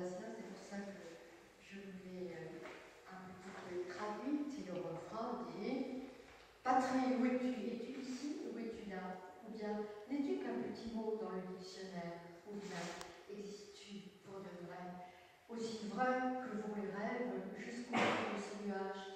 C'est pour ça que je vous l'ai euh, un petit peu traduite. Et le refrain dit Patrie, où es-tu Es-tu ici ou es-tu là? Ou bien n'es-tu qu'un petit mot dans le dictionnaire? Ou bien existes-tu pour de vrai? Aussi vrai que vont les rêves jusqu'au bout de ces nuages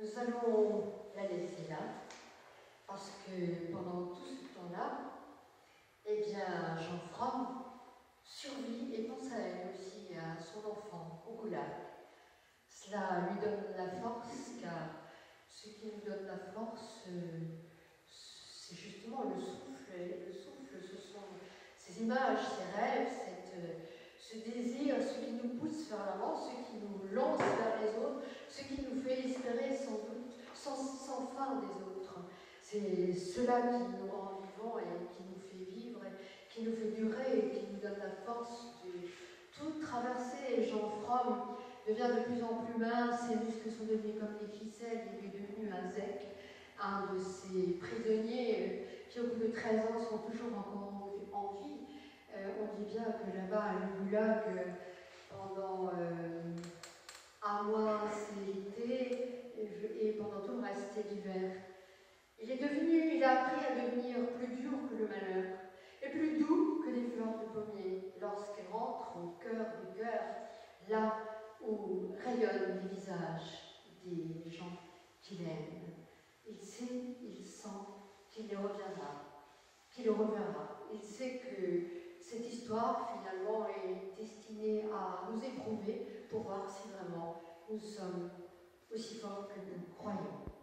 Nous allons la laisser là, parce que pendant tout ce temps-là, eh bien, Jean Fromm survit et pense à elle aussi, à son enfant, au. Cela lui donne la force, car ce qui nous donne la force, c'est justement le souffle. Le souffle, ce sont ces images, ces rêves, cette, ce désir, ce qui nous pousse vers l'avant, ce qui nous lance vers les autres, ce qui nous fait espérer des autres. C'est cela qui nous rend vivants et qui nous fait vivre, qui nous fait durer et qui nous donne la force de tout traverser. Et Jean Fromm devient de plus en plus mince, ses muscles sont devenus comme des ficelles, il est devenu un zec, un de ces prisonniers euh, qui au bout de 13 ans sont toujours encore en vie. Euh, on dit bien que là-bas, à le goulag, euh, pendant un mois, c'est l'été, et pendant Il est devenu, il a appris à devenir plus dur que le malheur et plus doux que les fleurs de pommier lorsqu'elles rentrent au cœur du cœur, là où rayonnent les visages des gens qu'il aime. Il sait, il sent qu'il reviendra, qu'il reviendra. Il sait que cette histoire finalement est destinée à nous éprouver pour voir si vraiment nous sommes aussi forts que nous croyons.